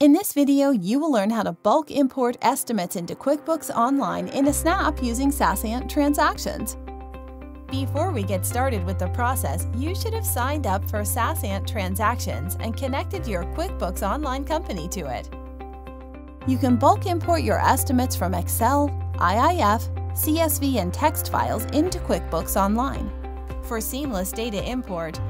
In this video, you will learn how to bulk import estimates into QuickBooks Online in a snap using SaasAnt transactions. Before we get started with the process, you should have signed up for SaasAnt transactions and connected your QuickBooks Online company to it. You can bulk import your estimates from Excel, IIF, CSV, and text files into QuickBooks Online. For seamless data import,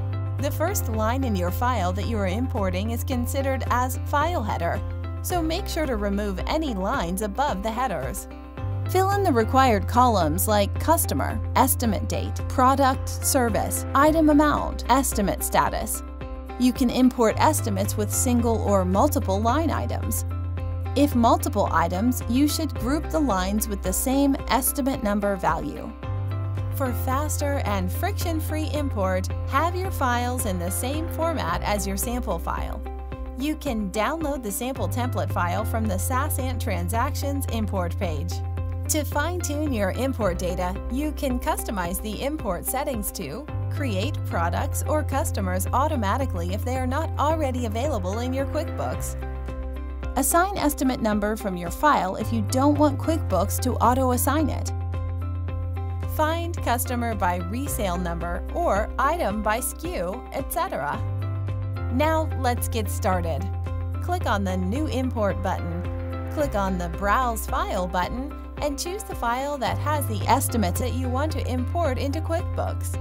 the first line in your file that you are importing is considered as file header, so make sure to remove any lines above the headers. Fill in the required columns like customer, estimate date, product, service, item amount, estimate status. You can import estimates with single or multiple line items. If multiple items, you should group the lines with the same estimate number value. For faster and friction-free import, have your files in the same format as your sample file. You can download the sample template file from the SaasAnt Transactions import page. To fine-tune your import data, you can customize the import settings to create products or customers automatically if they are not already available in your QuickBooks. Assign estimate number from your file if you don't want QuickBooks to auto-assign it find customer by resale number or item by SKU, etc. Now let's get started. Click on the New Import button. Click on the Browse File button and choose the file that has the estimates that you want to import into QuickBooks.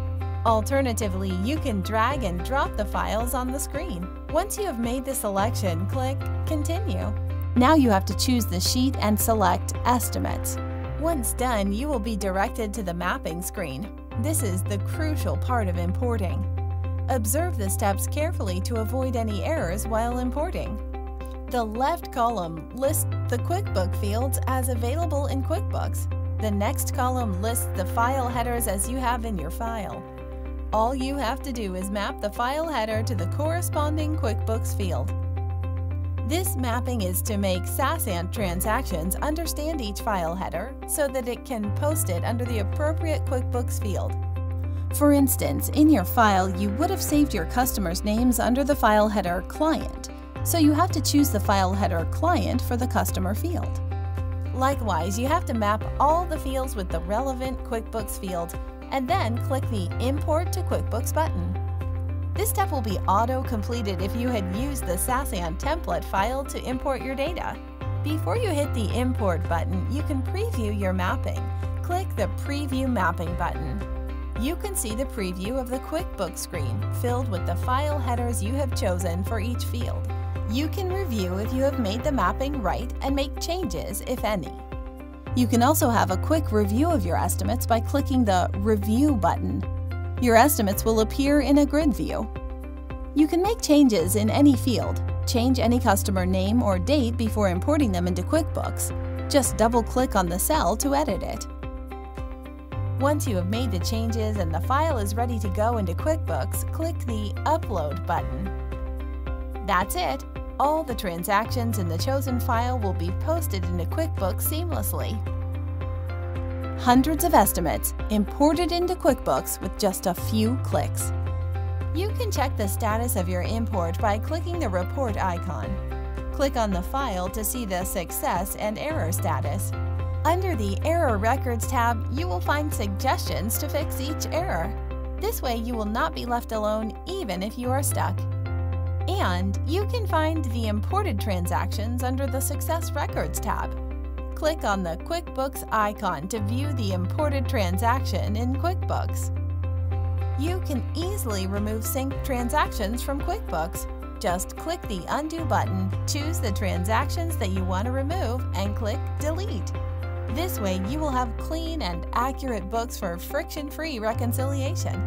Alternatively, you can drag and drop the files on the screen. Once you have made the selection, click Continue. Now you have to choose the sheet and select Estimates. Once done, you will be directed to the mapping screen. This is the crucial part of importing. Observe the steps carefully to avoid any errors while importing. The left column lists the QuickBook fields as available in QuickBooks. The next column lists the file headers as you have in your file. All you have to do is map the file header to the corresponding QuickBooks field. This mapping is to make SaasAnt transactions understand each file header so that it can post it under the appropriate QuickBooks field. For instance, in your file, you would have saved your customers' names under the file header Client, so you have to choose the file header Client for the customer field. Likewise, you have to map all the fields with the relevant QuickBooks field and then click the Import to QuickBooks button. This step will be auto-completed if you had used the SaasAnt template file to import your data. Before you hit the Import button, you can preview your mapping. Click the Preview Mapping button. You can see the preview of the QuickBooks screen, filled with the file headers you have chosen for each field. You can review if you have made the mapping right and make changes, if any. You can also have a quick review of your estimates by clicking the Review button your estimates will appear in a grid view. You can make changes in any field, change any customer name or date before importing them into QuickBooks. Just double-click on the cell to edit it. Once you have made the changes and the file is ready to go into QuickBooks, click the Upload button. That's it! All the transactions in the chosen file will be posted into QuickBooks seamlessly hundreds of estimates imported into QuickBooks with just a few clicks. You can check the status of your import by clicking the report icon. Click on the file to see the success and error status. Under the Error Records tab, you will find suggestions to fix each error. This way you will not be left alone even if you are stuck. And you can find the imported transactions under the Success Records tab click on the QuickBooks icon to view the imported transaction in QuickBooks. You can easily remove synced transactions from QuickBooks. Just click the Undo button, choose the transactions that you want to remove, and click Delete. This way, you will have clean and accurate books for friction-free reconciliation.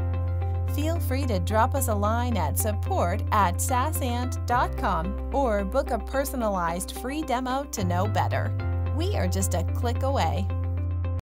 Feel free to drop us a line at support at saasant.com or book a personalized free demo to know better. We are just a click away.